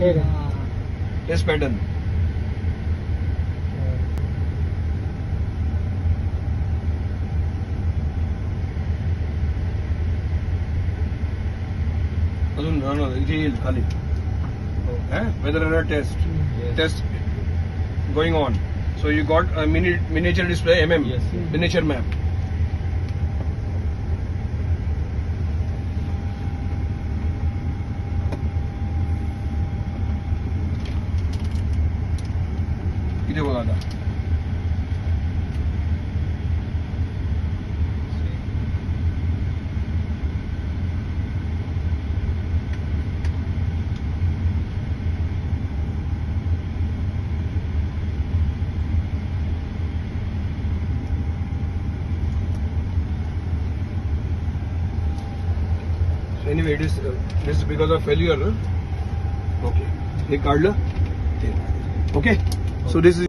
टेस्ट हाँ। पैटर्न। अजून खाली। Weather test test going on so you got miniature display M M miniature map miniature map इथे बघा आता So anyway, it is uh, this is because of failure. huh? Okay. हे काढलं okay So this is